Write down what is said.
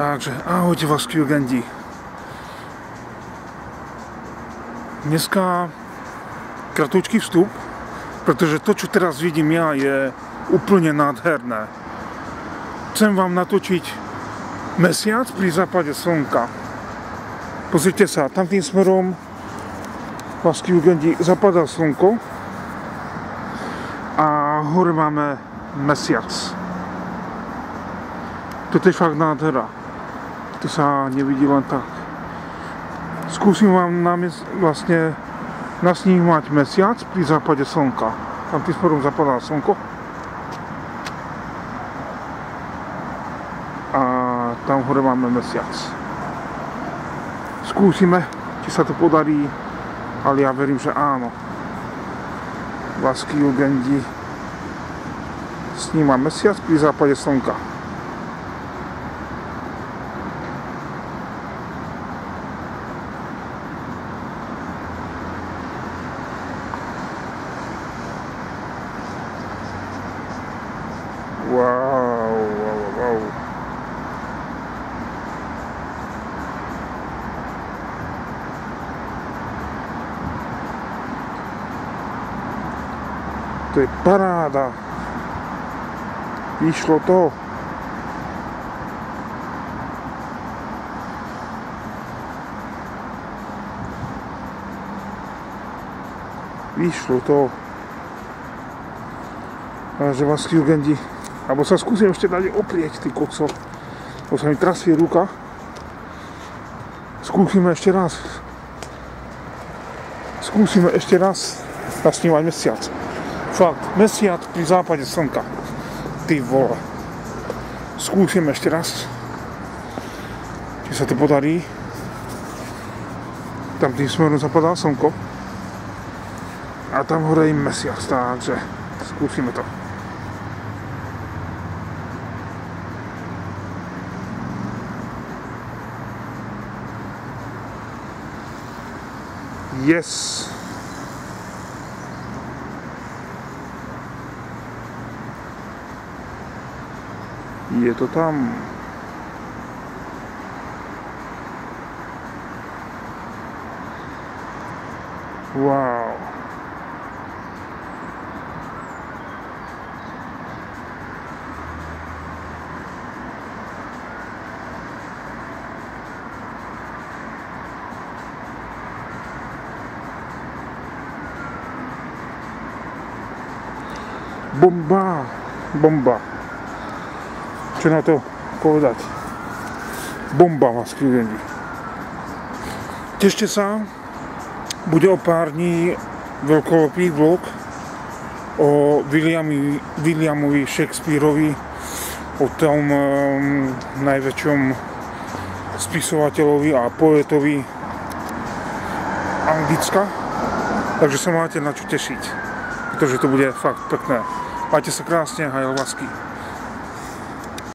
Takže ahojte vás Kyugendi. Dneska kratoučký vstup, protože to, čo teraz vidím ja, je úplne nádherné. Chcem vám natočiť mesiac pri západe slnka. Pozrite sa, tam tým smerom vás Kyugendi zapadá slnko a hore máme mesiac. Toto je fakt nádhera to sa nevidí len tak. Skúsim vám námest, vlastne nasnímať mesiac pri západe slnka. Tam tým smerom zapadá slnko. A tam hore máme mesiac. Skúsime, či sa to podarí, ale ja verím, že áno. Lásky Ugendi sníma mesiac pri západe slnka. Wow, wow, wow. To je paráda. Vyšlo to. Vyšlo to. Takže vás Jugendi alebo sa skúsim ešte dať oprieť, ty kokso. Lebo sa mi trasie ruka. Skúsime ešte raz. Skúsime ešte raz nasnívať mesiac. Fakt, mesiac pri západe slnka. Ty vole. Skúsim ešte raz. Či sa to podarí. Tam tým smerom zapadá slnko. A tam hore je mesiac, takže skúsime to. Yes. Je to tam. Wow. Bomba, bomba. Čo na to povedať? Bomba má skrivený. Tešte sa, bude o pár dní veľkolepý vlog o Williamovi, Williamovi Shakespeareovi, o tom um, najväčšom spisovateľovi a poetovi Anglicka. Takže sa máte na čo tešiť, pretože to bude fakt pekné. Majte sa krásne, hajl lásky.